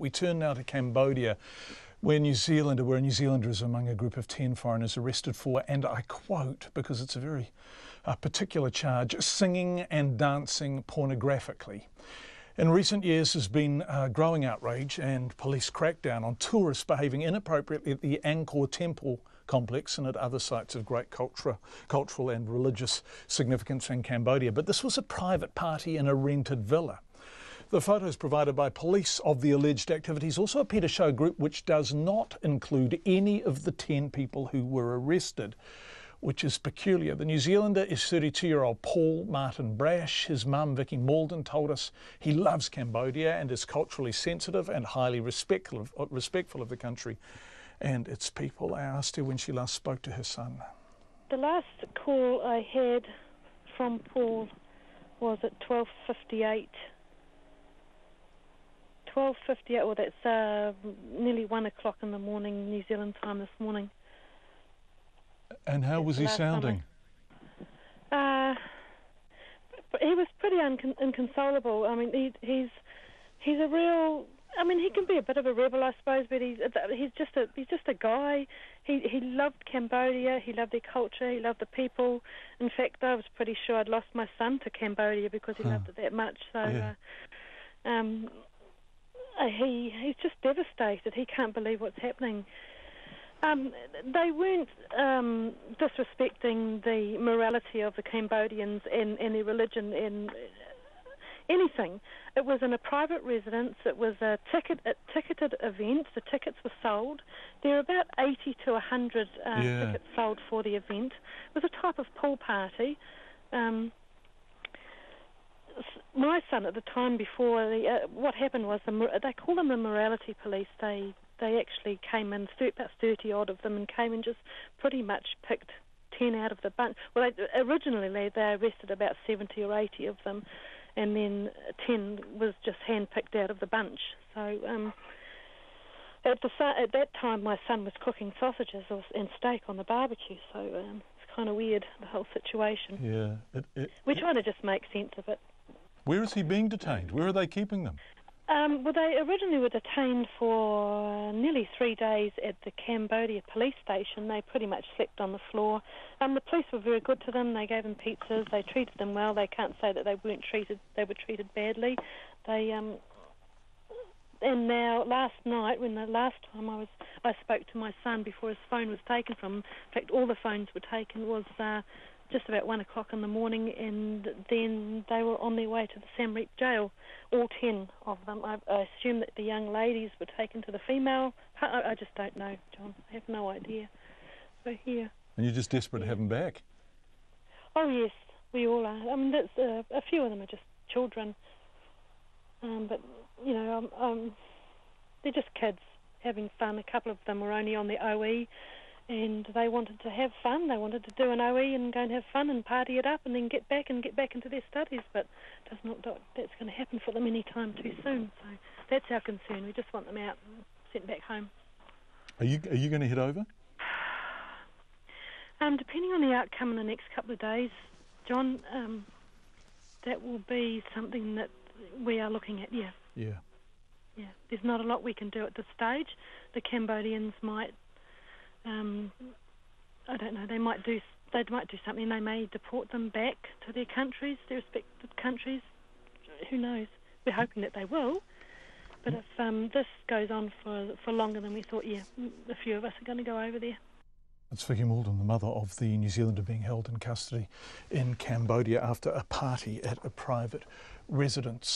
We turn now to Cambodia, where New Zealander, where a New Zealander is among a group of 10 foreigners arrested for, and I quote, because it's a very uh, particular charge, singing and dancing pornographically. In recent years, there's been uh, growing outrage and police crackdown on tourists behaving inappropriately at the Angkor Temple complex and at other sites of great culture, cultural and religious significance in Cambodia. But this was a private party in a rented villa. The photos provided by police of the alleged activities also appear to show a group which does not include any of the 10 people who were arrested, which is peculiar. The New Zealander is 32 year old Paul Martin Brasch. His mum, Vicky Malden, told us he loves Cambodia and is culturally sensitive and highly respectful of, respectful of the country and its people. I asked her when she last spoke to her son. The last call I had from Paul was at 12:58 twelve fifty eight. Well, that's uh, nearly one o'clock in the morning, New Zealand time this morning. And how was he sounding? Uh, he was pretty inconsolable. I mean, he, he's he's a real. I mean, he can be a bit of a rebel, I suppose, but he's he's just a he's just a guy. He he loved Cambodia. He loved their culture. He loved the people. In fact, I was pretty sure I'd lost my son to Cambodia because he huh. loved it that much. So. Yeah. Uh, um, he he's just devastated. He can't believe what's happening. Um, they weren't um, disrespecting the morality of the Cambodians and, and their religion and anything. It was in a private residence. It was a ticket a ticketed event. The tickets were sold. There were about 80 to 100 uh, yeah. tickets sold for the event. It was a type of pool party. Um, my son at the time before the, uh, what happened was the, they call them the morality police. They they actually came in about thirty odd of them and came and just pretty much picked ten out of the bunch. Well, they, originally they, they arrested about seventy or eighty of them, and then ten was just handpicked out of the bunch. So. Um, at, the, at that time, my son was cooking sausages and steak on the barbecue, so um, it's kind of weird the whole situation. Yeah, it, it, we're trying to just make sense of it. Where is he being detained? Where are they keeping them? Um, well, they originally were detained for nearly three days at the Cambodia police station. They pretty much slept on the floor. Um, the police were very good to them. They gave them pizzas. They treated them well. They can't say that they weren't treated. They were treated badly. They um, and now last night, when the last time I was, I spoke to my son before his phone was taken from him. In fact, all the phones were taken. Was uh, just about one o'clock in the morning, and then they were on their way to the Siem Reap jail, all ten of them. I, I assume that the young ladies were taken to the female. I, I just don't know, John. I have no idea. So here. And you're just desperate yeah. to have them back. Oh yes, we all are. I mean, that's, uh, a few of them are just children, um, but you know, um, um, they're just kids having fun. A couple of them were only on the OE and they wanted to have fun. They wanted to do an OE and go and have fun and party it up, and then get back and get back into their studies. But does not that's going to happen for them any time too soon. So that's our concern. We just want them out and sent back home. Are you are you going to head over? Um, depending on the outcome in the next couple of days, John, um, that will be something that we are looking at. Yeah. Yeah. Yeah. There's not a lot we can do at this stage. The Cambodians might um, I don't know, they might do they might do something. They may deport them back to their countries, their respective countries. Who knows? We're hoping that they will. But if um, this goes on for for longer than we thought, yeah, a few of us are going to go over there. It's Vicky Malden, the mother of the New Zealander being held in custody in Cambodia after a party at a private residence.